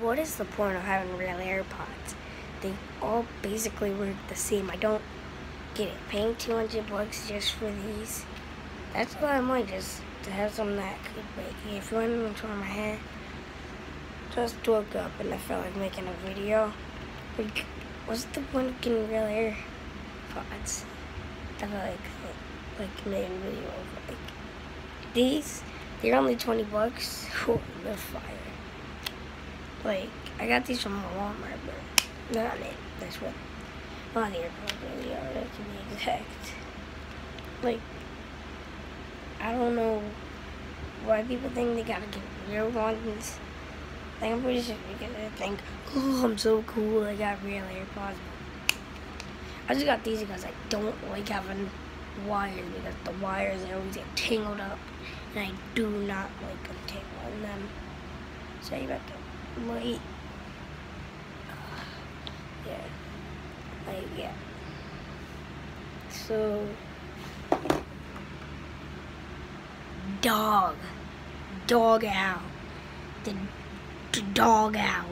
what is the point of having real AirPods? They all basically work the same. I don't get it. Paying 200 bucks just for these. That's what I might just to have something that could make if you want to my hair. Just woke up and I felt like making a video. Like, what's the point of getting real AirPods? I feel like like making a video of like these. They're only 20 bucks. They're fire. Like, I got these from Walmart, but not it. That's what of AirPods really are, to be exact. Like, I don't know why people think they gotta get real ones. Like, I'm pretty sure you're gonna think, oh, I'm so cool, I got real AirPods. I just got these because I don't like having wires because the wires they always get tangled up and I do not like untangling them. So you got to wait. Uh, yeah. Like yeah. So dog. Dog out. The, the dog out.